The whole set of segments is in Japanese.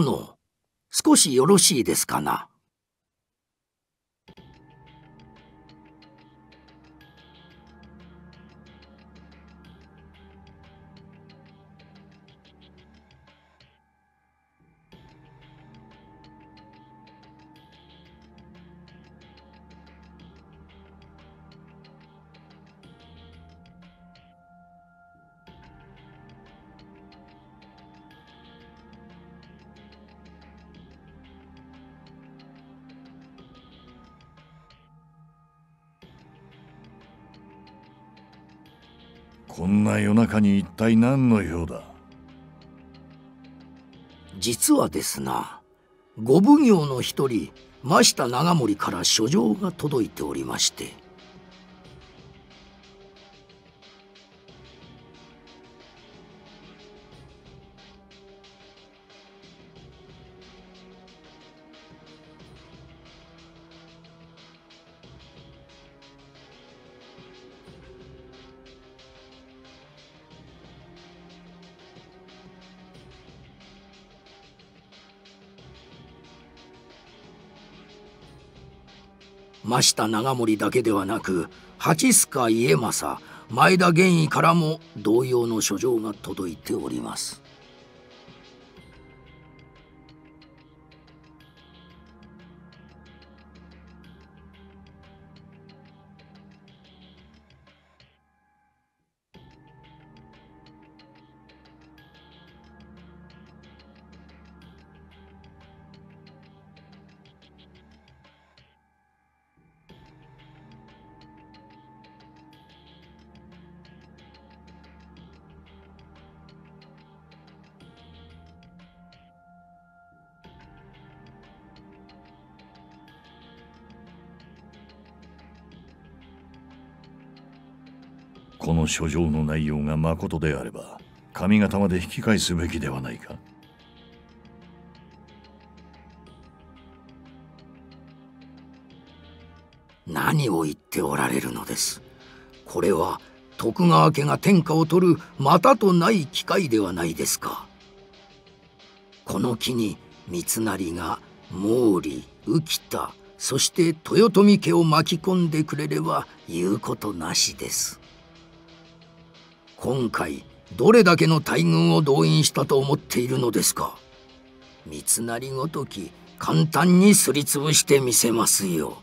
殿少しよろしいですかな。こんな夜中に一体何の用だ？実はですなご奉行の一人真下長森から書状が届いておりまして。真下長森だけではなく八須賀家政前田玄尉からも同様の書状が届いております。この書状の内容がまことであれば上方まで引き返すべきではないか。何を言っておられるのです。これは徳川家が天下を取るまたとない機会ではないですか。この機に三成が毛利浮田そして豊臣家を巻き込んでくれれば言うことなしです。今回どれだけの大軍を動員したと思っているのですか？三成ごとき簡単にすりつぶしてみせますよ。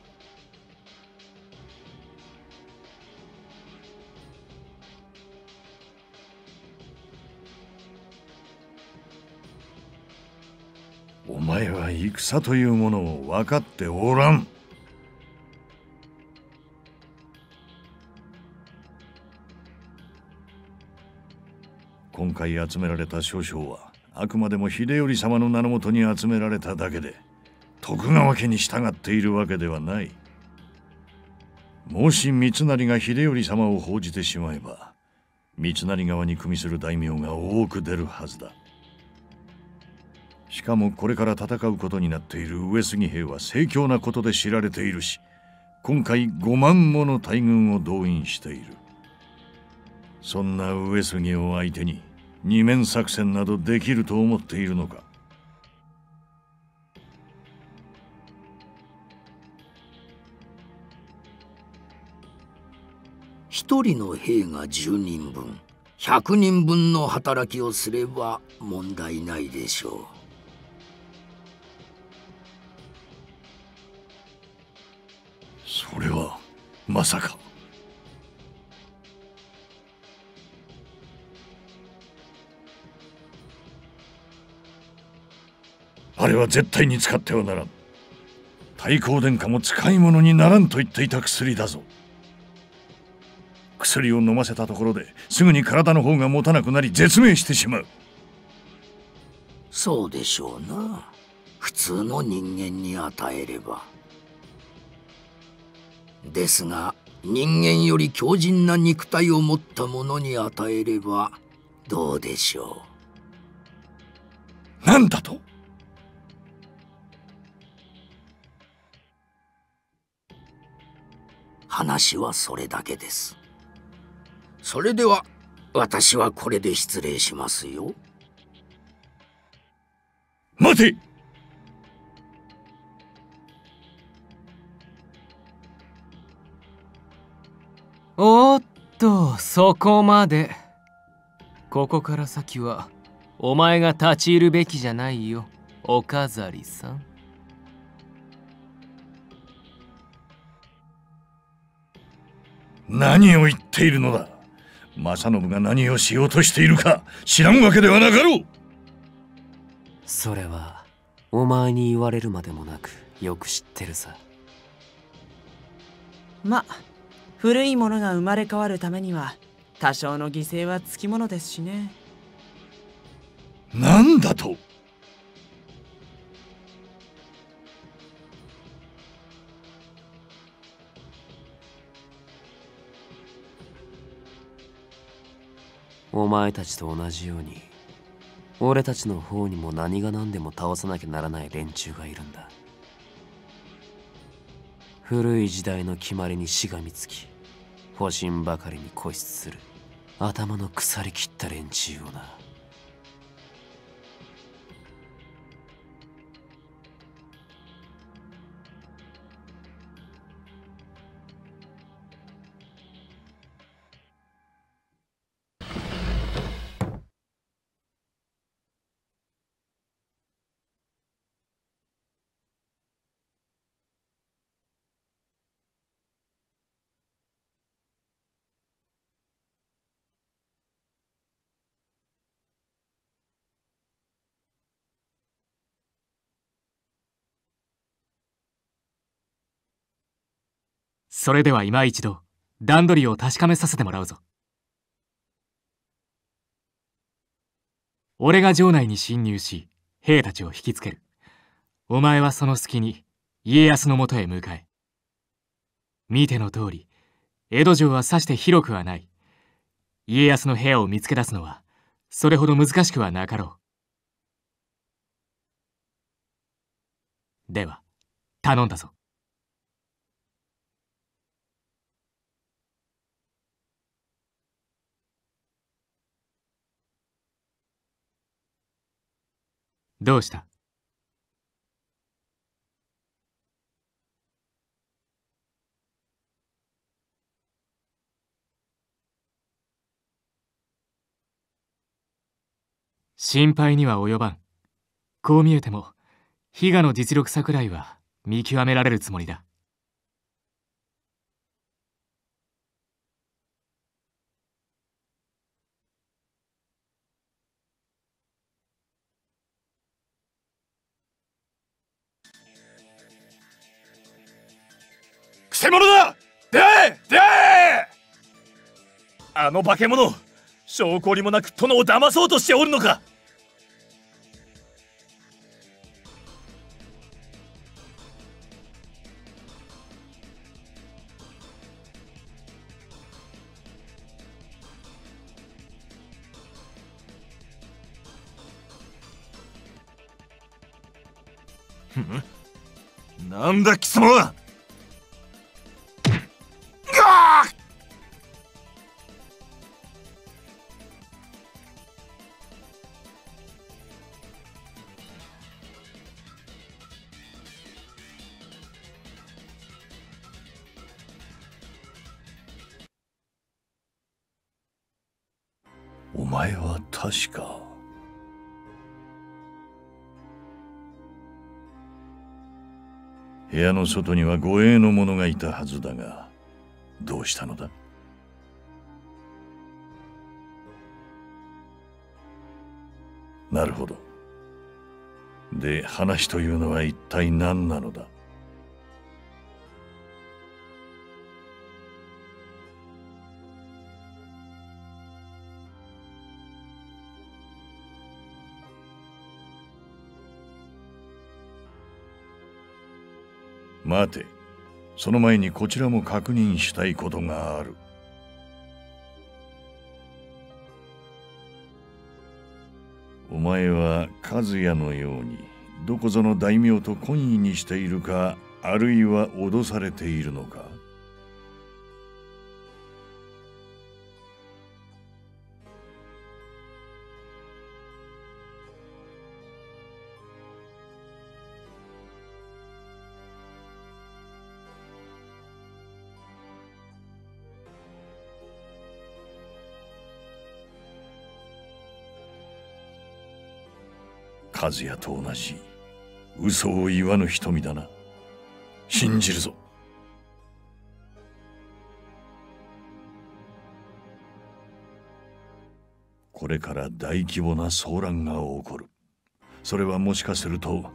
お前は戦というものを分かっておらん。今回集められた少将はあくまでも秀頼様の名のもとに集められただけで徳川家に従っているわけではない。もし三成が秀頼様を報じてしまえば三成側に組みする大名が多く出るはずだ。しかもこれから戦うことになっている上杉兵は盛況なことで知られているし今回5万もの大軍を動員している。そんな上杉を相手に二面作戦などできると思っているのか？一人の兵が10人分100人分の働きをすれば問題ないでしょう。それはまさかあれは絶対に使ってはならん。太閤殿下も使い物にならんと言っていた薬だぞ。薬を飲ませたところですぐに体の方が持たなくなり絶命してしまう。そうでしょうな。普通の人間に与えれば。ですが人間より強靭な肉体を持った者に与えればどうでしょう。何だと？話はそれだけです。それでは私はこれで失礼しますよ。待て。おっとそこまで。ここから先はお前が立ち入るべきじゃないよお飾りさん何を言っているのだ。正信が何をしようとしているか知らんわけではなかろう。それはお前に言われるまでもなくよく知ってるさ。ま古いものが生まれ変わるためには多少の犠牲はつきものですしね。何だと？お前たちと同じように俺たちの方にも何が何でも倒さなきゃならない連中がいるんだ。古い時代の決まりにしがみつき保身ばかりに固執する頭の腐りきった連中をな。それでは今一度段取りを確かめさせてもらうぞ。俺が城内に侵入し兵たちを引きつける。お前はその隙に家康のもとへ向かえ。見ての通り江戸城はさして広くはない。家康の部屋を見つけ出すのはそれほど難しくはなかろう。では頼んだぞ。どうした？心配には及ばん。こう見えても比嘉の実力桜井は見極められるつもりだ。者だ。出会え出会え。あの化け物証拠りもなく殿を騙そうとしておるのか。なんだ貴様前は確か。部屋の外には護衛の者がいたはずだがどうしたのだ？なるほど。で話というのは一体何なのだ？さてその前にこちらも確認したいことがある。お前は和也のようにどこぞの大名と懇意にしているかあるいは脅されているのか。和也と同じ。嘘を言わぬ瞳だな。信じるぞ。これから大規模な騒乱が起こる。それはもしかすると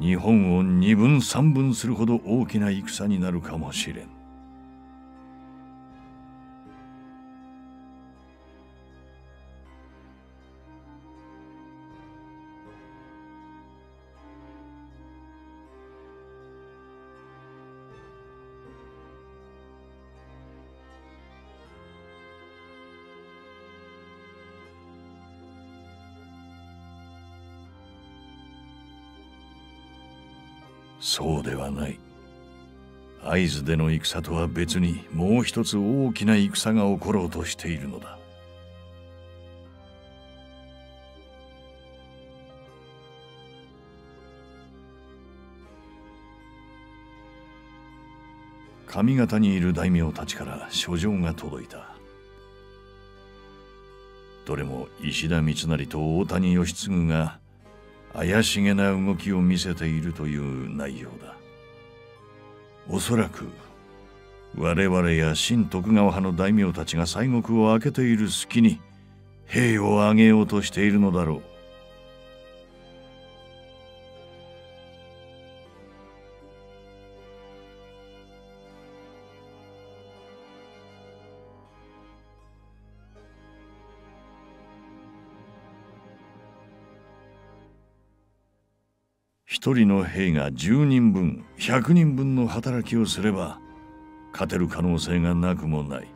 日本を二分三分するほど大きな戦になるかもしれん。そうではない。会津での戦とは別にもう一つ大きな戦が起ころうとしているのだ。上方にいる大名たちから書状が届いた。どれも石田三成と大谷義継が怪しげな動きを見せているという内容だ。おそらく我々や新徳川派の大名たちが西国を開けている隙に兵を挙げようとしているのだろう。一人の兵が10人分100人分の働きをすれば勝てる可能性がなくもない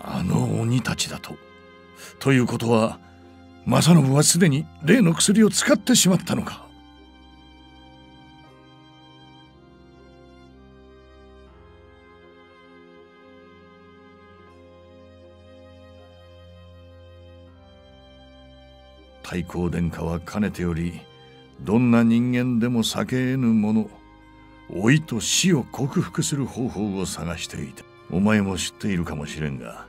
あの鬼たちだと。ということは正信はすでに例の薬を使ってしまったのか。太閤殿下はかねてよりどんな人間でも避け得ぬもの老いと死を克服する方法を探していた。お前も知っているかもしれんが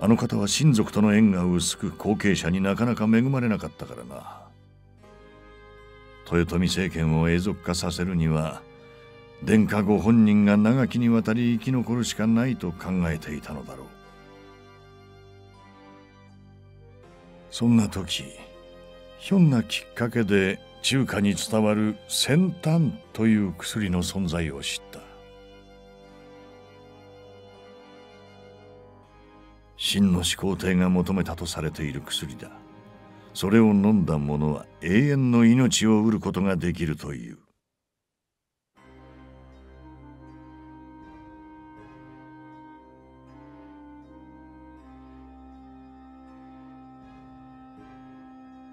あの方は親族との縁が薄く後継者になかなか恵まれなかったからな。豊臣政権を永続化させるには殿下ご本人が長きにわたり生き残るしかないと考えていたのだろう。そんな時ひょんなきっかけで中華に伝わる先端という薬の存在を知った。真の始皇帝が求めたとされている薬だ。それを飲んだ者は永遠の命を得ることができるという。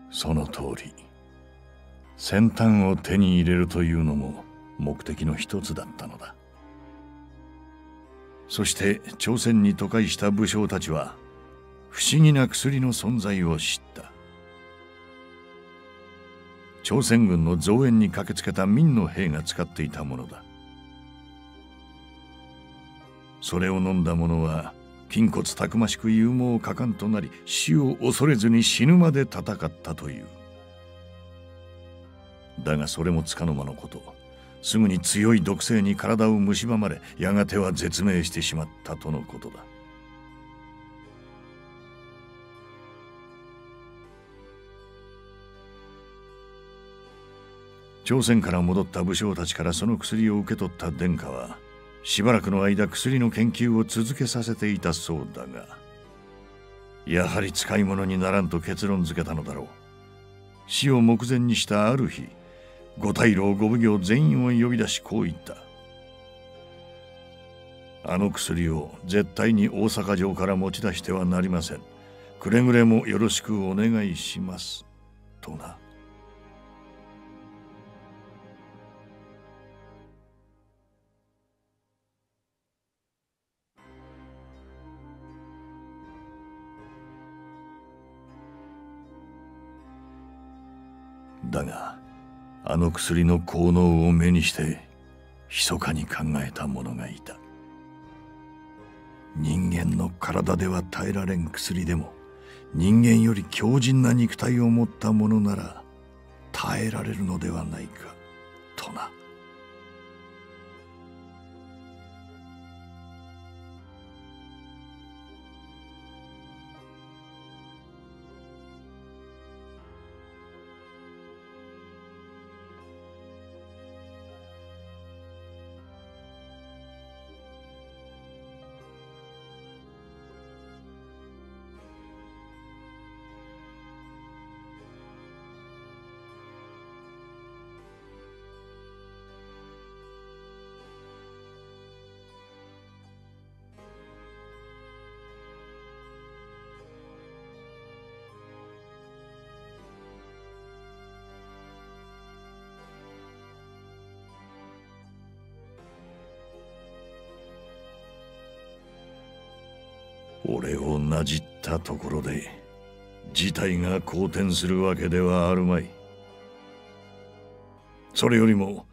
その通り。先端を手に入れるというのも目的の一つだったのだ。そして朝鮮に渡海した武将たちは不思議な薬の存在を知った。朝鮮軍の増援に駆けつけた明の兵が使っていたものだ。それを飲んだ者は筋骨たくましく勇猛果敢となり死を恐れずに死ぬまで戦ったという。だがそれもつかの間のこと。すぐに強い毒性に体を蝕まれやがては絶命してしまったとのことだ。朝鮮から戻った武将たちからその薬を受け取った殿下はしばらくの間薬の研究を続けさせていたそうだがやはり使い物にならんと結論付けたのだろう。死を目前にしたある日五大老五奉行全員を呼び出しこう言った。あの薬を絶対に大阪城から持ち出してはなりません。くれぐれもよろしくお願いします。とな。だがあの薬の効能を目にして密かに考えた者がいた人間の体では耐えられん薬でも人間より強靭な肉体を持った者なら耐えられるのではないかとな。俺をなじったところで事態が好転するわけではあるまい。それよりも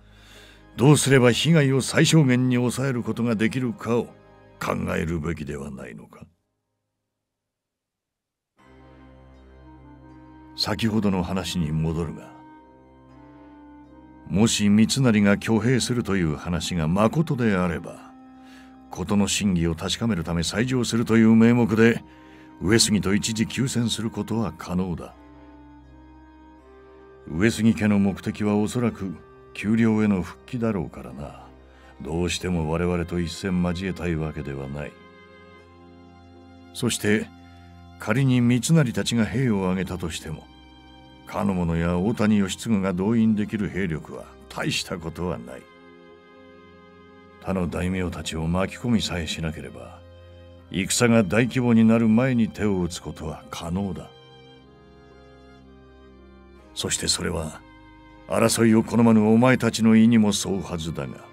どうすれば被害を最小限に抑えることができるかを考えるべきではないのか。先ほどの話に戻るがもし三成が挙兵するという話がまことであれば事の真偽を確かめるため再上するという名目で上杉と一時休戦することは可能だ。上杉家の目的はおそらく丘陵への復帰だろうからな。どうしても我々と一戦交えたいわけではない。そして仮に三成たちが兵を挙げたとしてもかの者や大谷義継が動員できる兵力は大したことはない。他の大名たちを巻き込みさえしなければ戦が大規模になる前に手を打つことは可能だ。そしてそれは争いを好まぬお前たちの意にも沿うはずだが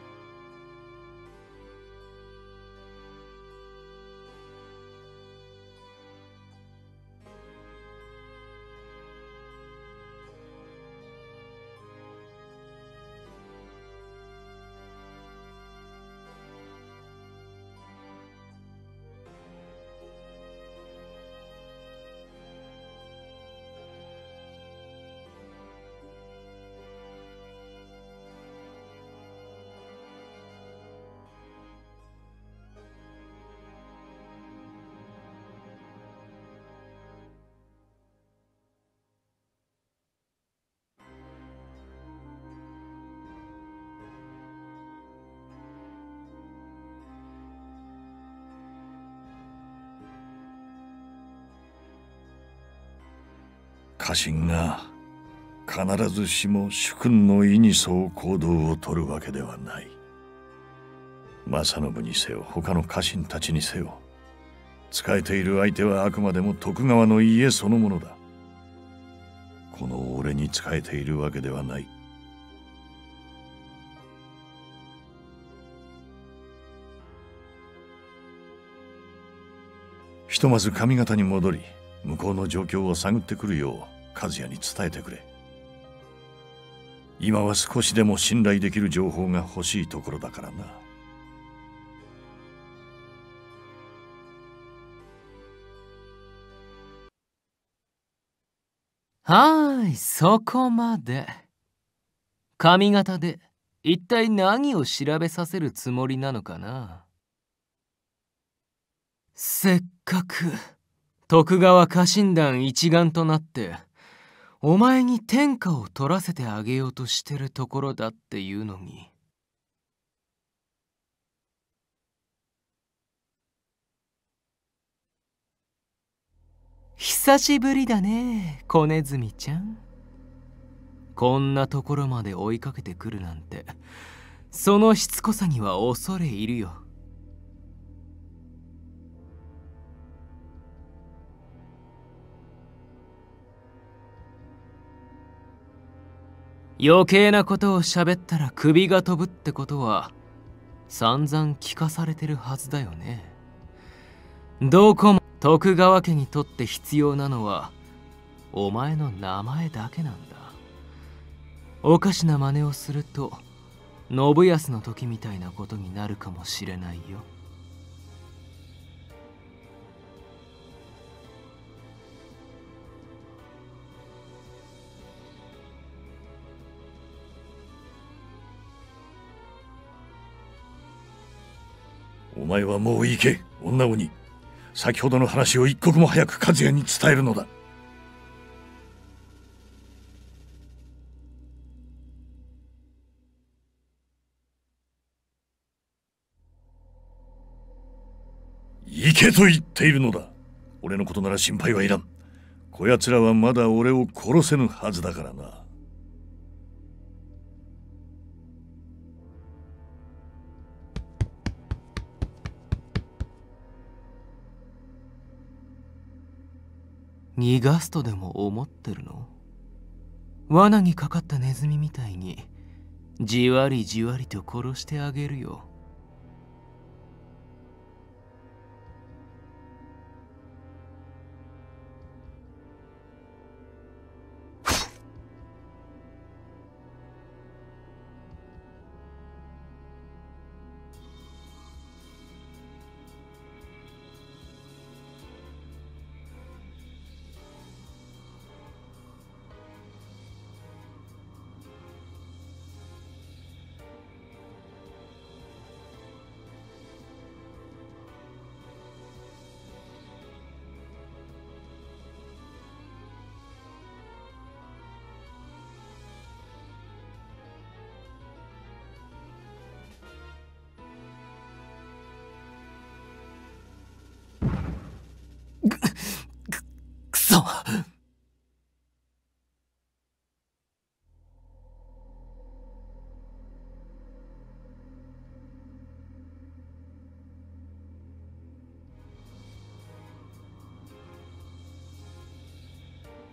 家臣が必ずしも主君の意に沿う行動をとるわけではない。正信にせよ他の家臣たちにせよ仕えている相手はあくまでも徳川の家そのものだ。この俺に仕えているわけではない。ひとまず上方に戻り向こうの状況を探ってくるよう和也に伝えてくれ。今は少しでも信頼できる情報が欲しいところだからな。はいそこまで。髪型で一体何を調べさせるつもりなのかな。せっかく徳川家臣団一丸となってお前に天下を取らせてあげようとしてるところだっていうのに。久しぶりだね小ネズミちゃん。こんなところまで追いかけてくるなんて。そのしつこさには恐れ入るよ。余計なことを喋ったら首が飛ぶってことは散々聞かされてるはずだよねどこも徳川家にとって必要なのはお前の名前だけなんだおかしな真似をすると信康の時みたいなことになるかもしれないよ。お前はもう行け女鬼。先ほどの話を一刻も早く和也に伝えるのだ。行けと言っているのだ。俺のことなら心配はいらん。こやつらはまだ俺を殺せぬはずだからな。逃がすとでも思ってるの？罠にかかったネズミみたいにじわりじわりと殺してあげるよ。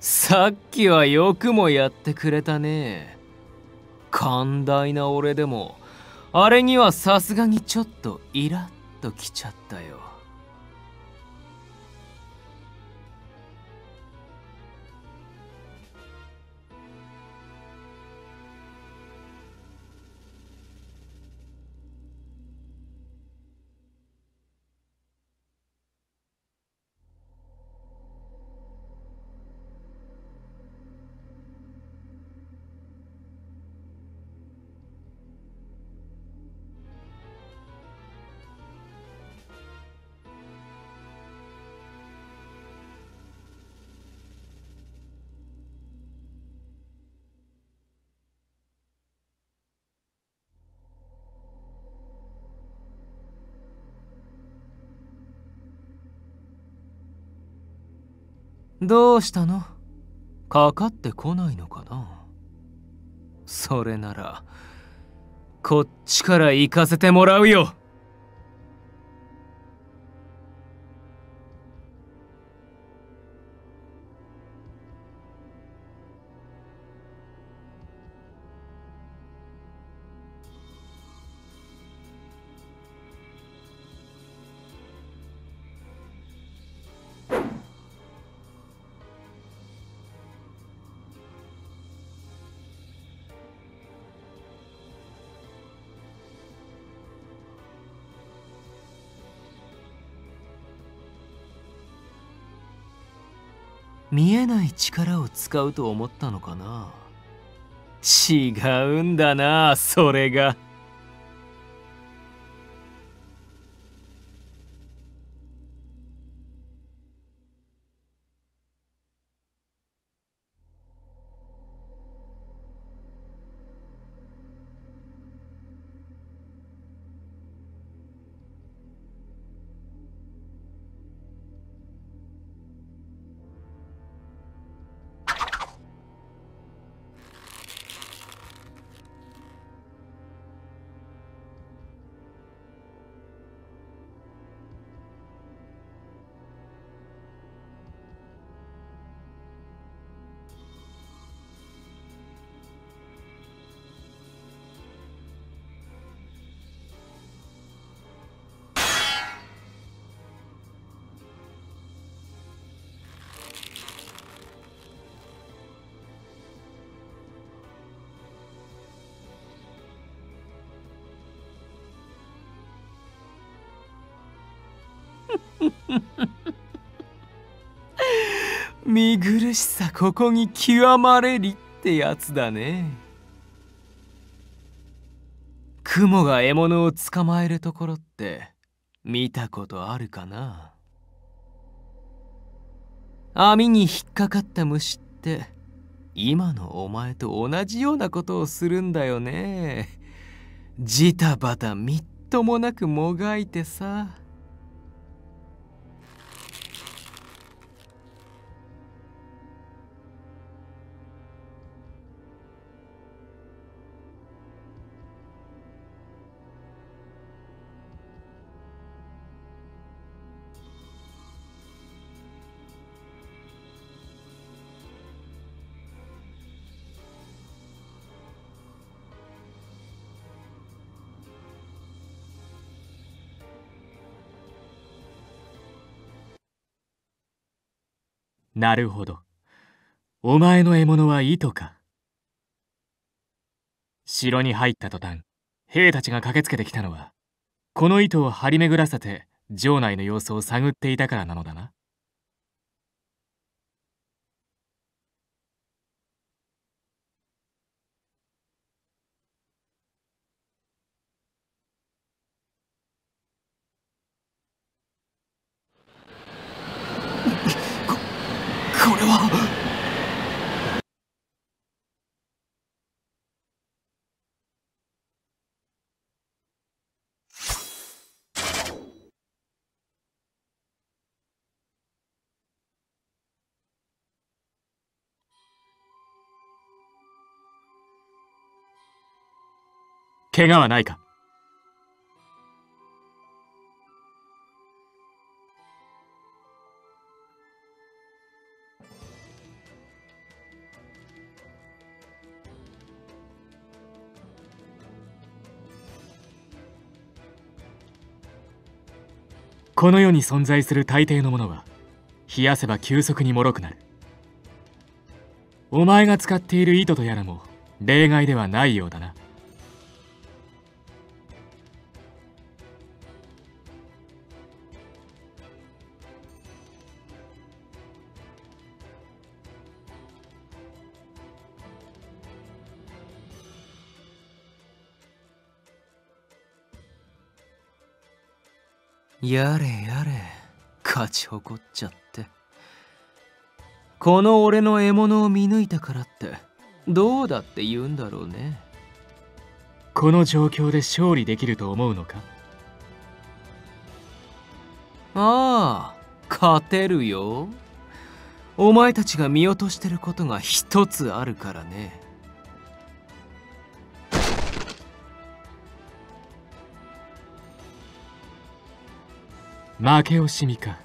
さっきはよくもやってくれたね。寛大な俺でもあれにはさすがにちょっとイラッときちゃったよ。どうしたの？かかってこないのかな？それならこっちから行かせてもらうよ。見えない力を使うと思ったのかな？違うんだなそれが。見苦しさここに極まれりってやつだね。雲が獲物を捕まえるところって見たことあるかな？網に引っかかった虫って今のお前と同じようなことをするんだよね。ジタバタみっともなくもがいてさ。なるほど。お前の獲物は糸か。城に入った途端、兵たちが駆けつけてきたのは、この糸を張り巡らせて城内の様子を探っていたからなのだな。怪我はないか。この世に存在する大抵のものは冷やせば急速に脆くなる。お前が使っている糸とやらも例外ではないようだな。やれやれ。勝ち誇っちゃって。この俺の獲物を見抜いたからってどうだって言うんだろうね。この状況で勝利できると思うのか？ああ勝てるよ。お前たちが見落としてることが一つあるからね負け惜しみか。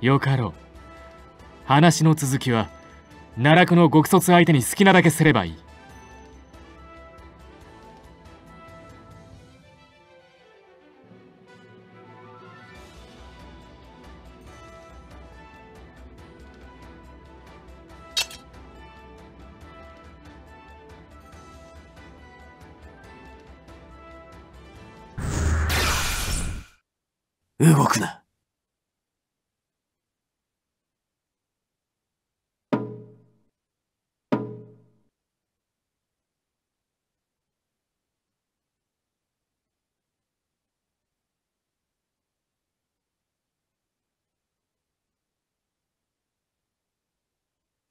よかろう。話の続きは奈落の極卒相手に好きなだけすればいい。動くな。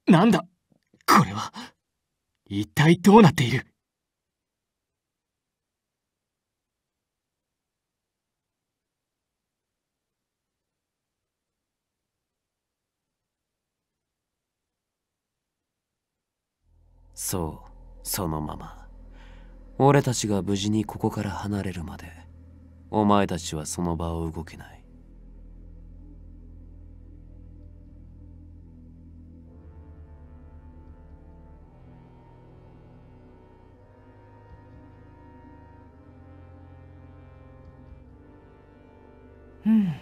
なんだ？これは一体どうなっている？そうそのまま。俺たちが無事にここから離れるまでお前たちはその場を動けない。うん。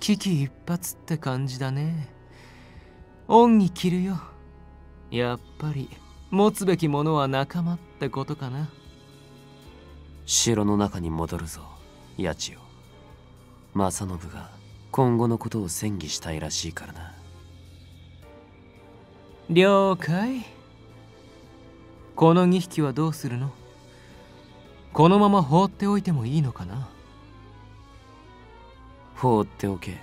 危機一髪って感じだね。恩に着るよ。やっぱり持つべきものは仲間ってことかな。城の中に戻るぞ八千代。正信が今後のことを戦議したいらしいからな。了解。この2匹はどうするの？このまま放っておいてもいいのかな？放っておけ。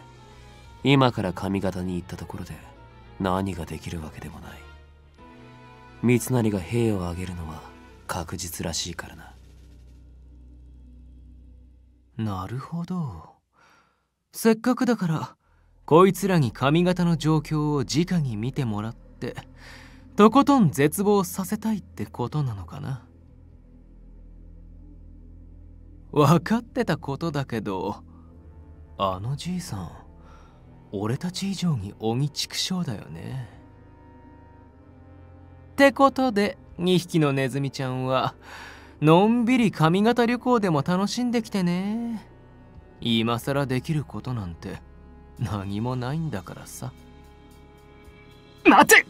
今から上方に行ったところで何ができるわけでもない三成が兵を挙げるのは確実らしいからな。なるほど。せっかくだからこいつらに髪型の状況を直に見てもらってとことん絶望させたいってことなのかな。分かってたことだけどあのじいさん俺たち以上に鬼畜生だよね。ってことで2匹のネズミちゃんはのんびり髪型旅行でも楽しんできてね。今更できることなんて何もないんだからさ。待て！